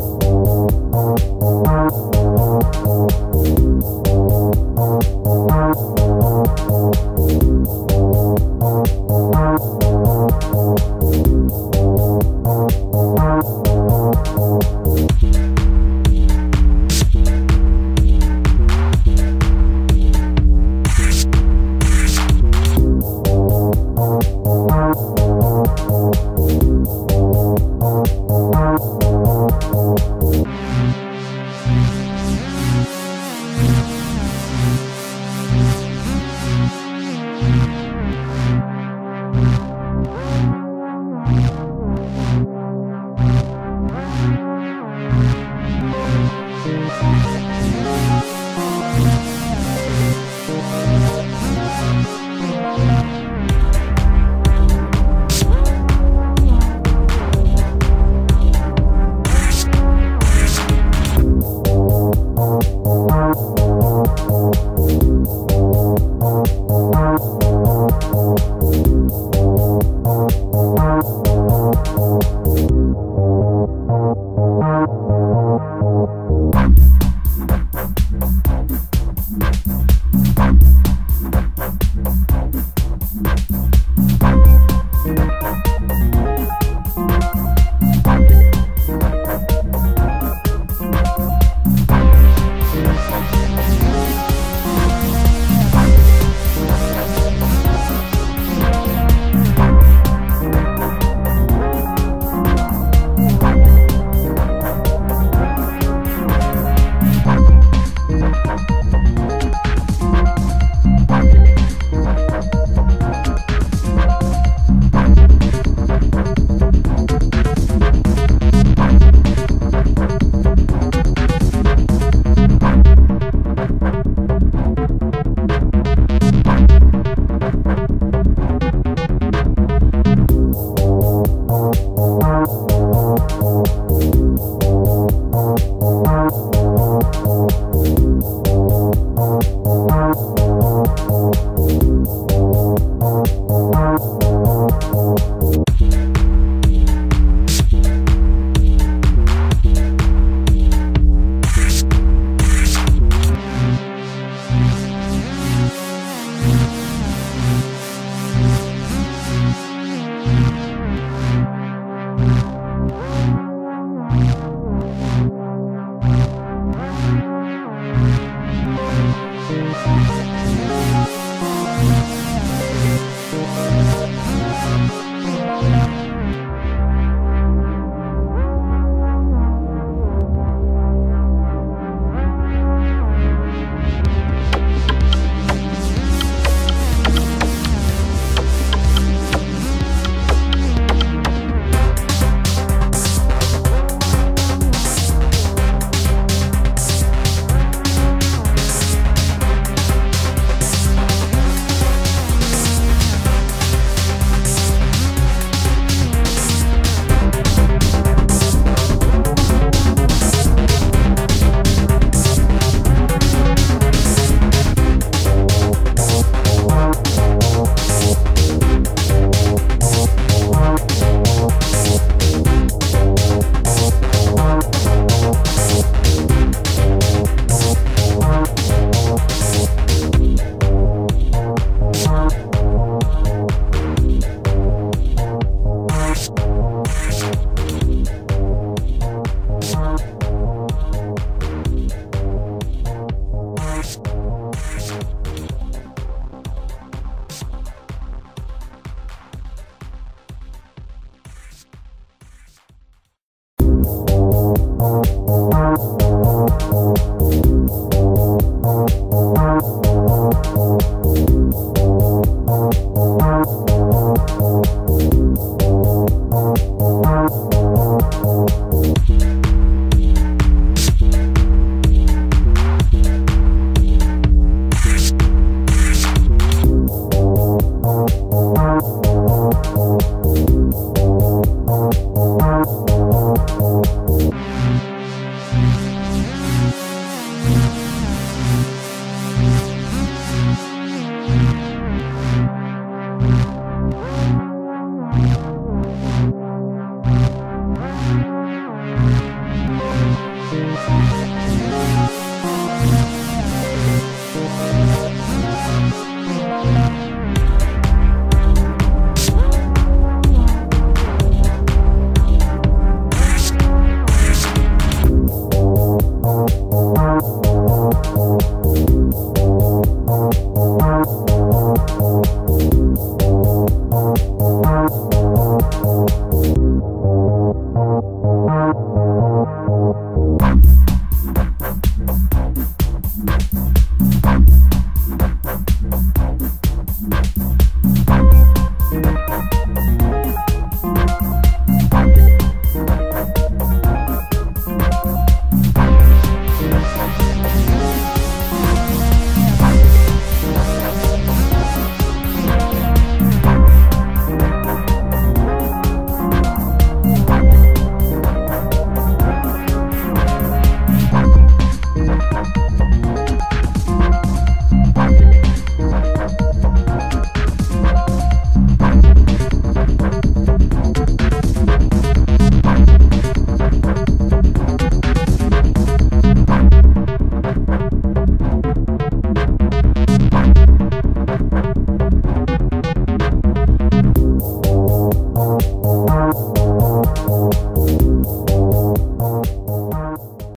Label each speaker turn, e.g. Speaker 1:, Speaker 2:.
Speaker 1: Bye.